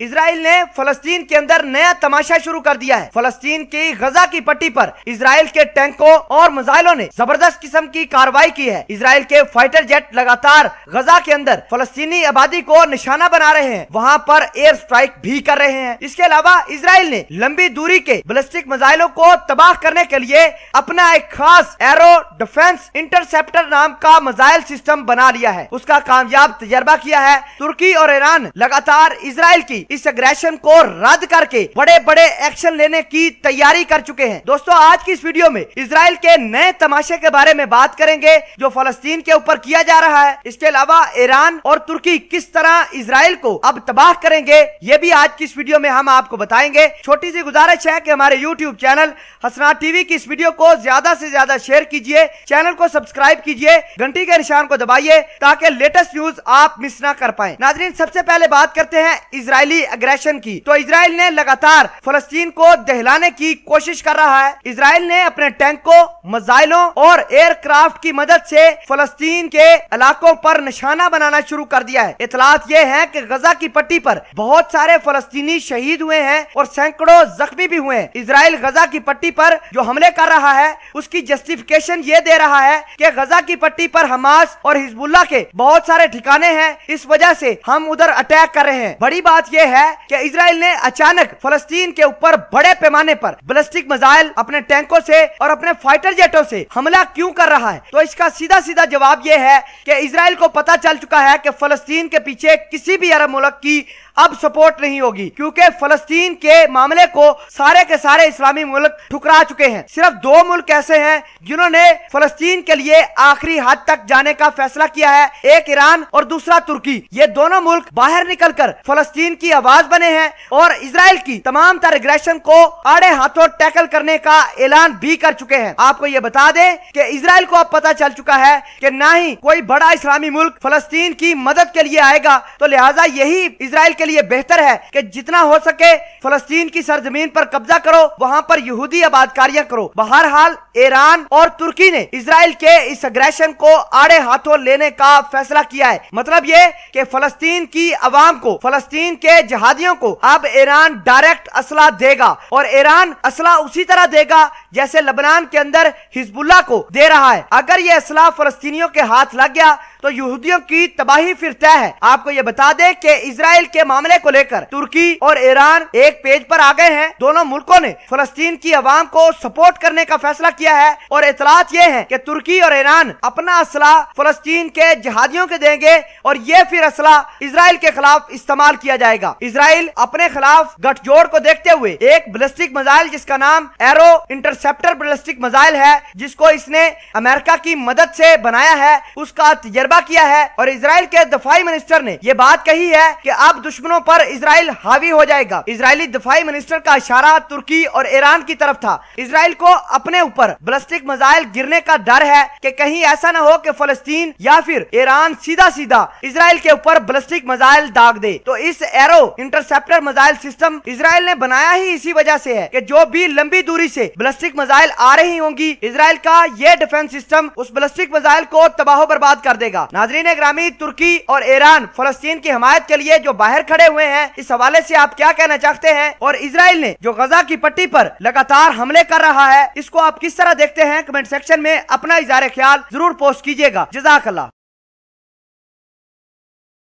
Israel ने फलस्तीन के अंदर नया तमाशा शुरू कर दिया है। फलस्तीन की गजा की पट्टी पर इसराइल के टैंकों और मिसाइलों ने ज़बरदस्त किस्म की कार्रवाई की है। इसराइल के फाइटर जेट लगातार गजा के अंदर फलस्तीनी आबादी को निशाना बना रहे हैं। वहाँ पर एयर स्ट्राइक भी कर रहे हैं। इसके अलावा इसराइल ने लंबी दूरी के बलिस्टिक मिसाइलों को तबाह करने के लिए अपना एक खास एरो डिफेंस इंटरसेप्टर नाम का मिसाइल सिस्टम बना लिया है। उसका कामयाब तजर्बा किया है। तुर्की और ईरान लगातार इसराइल की इस अग्रेशन को रद्द करके बड़े बड़े एक्शन लेने की तैयारी कर चुके हैं। दोस्तों, आज की इस वीडियो में इसराइल के नए तमाशे के बारे में बात करेंगे, जो फलस्तीन के ऊपर किया जा रहा है। इसके अलावा ईरान और तुर्की किस तरह इसराइल को अब तबाह करेंगे, ये भी आज की इस वीडियो में हम आपको बताएँगे। छोटी सी गुजारिश है की हमारे यूट्यूब चैनल हसना टीवी की इस वीडियो को ज़्यादा ऐसी ज़्यादा शेयर कीजिए। चैनल को सब्सक्राइब कीजिए। घंटी के निशान को दबाइए, ताकि लेटेस्ट न्यूज़ आप मिस ना कर पाए। नाजरीन, सबसे पहले बात करते हैं इसराइली अग्रेशन की। तो इसराइल ने लगातार फलस्तीन को दहलाने की कोशिश कर रहा है। इसराइल ने अपने टैंकों मिसाइलों और एयरक्राफ्ट की मदद से फलस्तीन के इलाकों पर निशाना बनाना शुरू कर दिया है। इतलात ये है कि गजा की पट्टी पर बहुत सारे फलस्तीनी शहीद हुए हैं और सैकड़ों जख्मी भी हुए हैं। इसराइल गजा की पट्टी पर जो हमले कर रहा है, उसकी जस्टिफिकेशन ये दे रहा है कि गजा की पट्टी पर हमास और हिजबुल्ला के बहुत सारे ठिकाने हैं। इस वजह से हम उधर अटैक कर रहे हैं। बड़ी बात यह है कि इसराइल ने अचानक फलस्तीन के ऊपर बड़े पैमाने पर बलिस्टिक मिसाइल अपने टैंकों से और अपने फाइटर जेटों से हमला क्यों कर रहा है? तो इसका सीधा सीधा जवाब यह है कि इसराइल को पता चल चुका है कि फलस्तीन के पीछे किसी भी अरब मुल्क की अब सपोर्ट नहीं होगी, क्योंकि फलस्तीन के मामले को सारे के सारे इस्लामी मुल्क ठुकरा चुके हैं। सिर्फ़ दो मुल्क ऐसे हैं जिन्होंने फलस्तीन के लिए आखिरी हद तक जाने का फैसला किया है, एक ईरान और दूसरा तुर्की। ये दोनों मुल्क बाहर निकलकर फलस्तीन की आवाज़ बने हैं और इसराइल की तमाम तर एग्रेशन को आड़े हाथों टैकल करने का ऐलान भी कर चुके हैं। आपको ये बता दें कि इसराइल को अब पता चल चुका है कि ना ही कोई बड़ा इस्लामी मुल्क फलस्तीन की मदद के लिए आएगा तो लिहाजा यही इसराइल के लिए बेहतर है कि जितना हो सके फलस्तीन की सरजमीन पर कब्जा करो, वहाँ पर यहूदी आबादकारियाँ करो। बहरहाल, ईरान और तुर्की ने इसराइल के इस अग्रेशन को आड़े हाथों लेने का फैसला किया है। मतलब ये कि फलस्तीन की आवाम को फलस्तीन के जहादियों को। अब ईरान डायरेक्ट असला देगा और ईरान असला उसी तरह देगा जैसे लबनान के अंदर हिजबुल्ला को दे रहा है। अगर ये असला फलस्तीनियों के हाथ लग गया तो यहूदियों की तबाही फिर तय है। आपको ये बता दें कि इसराइल के मामले को लेकर तुर्की और ईरान एक पेज पर आ गए हैं। दोनों मुल्कों ने फलस्तीन की आवाम को सपोर्ट करने का फैसला किया है और इतलात ये है की तुर्की और ईरान अपना असला फलस्तीन के जहादियों के देंगे और ये फिर असला इसराइल के खिलाफ इस्तेमाल किया जाएगा। इसराइल अपने खिलाफ गठजोड़ को देखते हुए एक बैलिस्टिक मिसाइल जिसका नाम एरो इंटरसेप्टर बैलिस्टिक मिसाइल है, जिसको इसने अमेरिका की मदद से बनाया है, उसका तजर्बा किया है और इसराइल के दफाई मिनिस्टर ने यह बात कही है कि अब दुश्मनों पर इसराइल हावी हो जाएगा। इसराइली दफाई मिनिस्टर का इशारा तुर्की और ईरान की तरफ़ था। इसराइल को अपने ऊपर बैलिस्टिक मिसाइल गिरने का डर है कि कहीं ऐसा न हो कि फलस्तीन या फिर ईरान सीधा सीधा इसराइल के ऊपर बैलिस्टिक मिसाइल दाग दे। तो इस arrow interceptor missile system Israel ने बनाया ही इसी वजह से है कि जो भी लंबी दूरी से बैलिस्टिक मिसाइल आ रही होंगी इसराइल का ये डिफेंस सिस्टम उस बैलिस्टिक मिसाइल को तबाह बर्बाद कर देगा। नाजरीन ग्रामीण तुर्की और ईरान, फलस्तीन की हमायत के लिए जो बाहर खड़े हुए हैं, इस हवाले ऐसी आप क्या कहना चाहते हैं? और इसराइल ने जो गजा की पट्टी आरोप लगातार हमले कर रहा है, इसको आप किस तरह देखते हैं? कमेंट सेक्शन में अपना इजार ख्याल ज़रूर पोस्ट कीजिएगा। जजाकल्ला